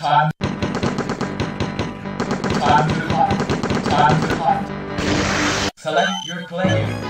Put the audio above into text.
Time. Time to hunt. Time to hunt. Select your player.